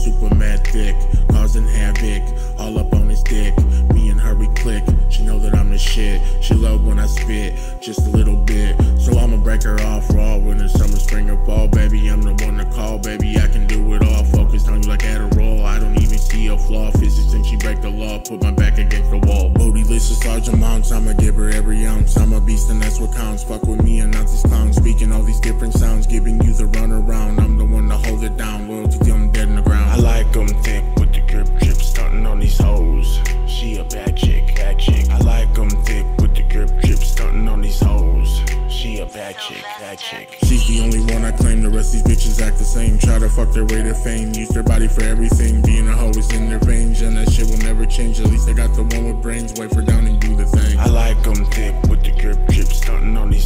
chick, super mad thick, causing havoc, all up on his dick. Me and her we click, she know that I'm the shit. She love when I spit, just a little bit. So I'ma break her off raw winter, summer, spring, or fall. Baby, I'm the one to call, baby. I can do it all. Focused on you like Adderall. I don't even see a flaw. Physics think she break the law, put my back against the wall. Bootyless is large amounts, I'ma give her every ounce. I'm a beast and that's what counts. Fuck with different sounds, giving you the run around. I'm the one to hold it down. Loyalty till I'm dead in the ground. I like 'em thick with the grip drip, stunting on these hoes. She a bad chick, bad chick. I like 'em thick with the grip drip, stunting on these hoes. She a bad chick, bad chick. She's the only one I claim. The rest of these bitches act the same. Try to fuck their way to fame. Use their body for everything. Being a hoe is in their veins, and that shit will never change. At least I got the one with brains. Wait for down and do the thing. I like 'em thick with the drip drip, stunting on these